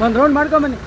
ಒಂದು ರೌಂಡ್ ಮಾಡ್ಕೊಂಬನ್ನಿ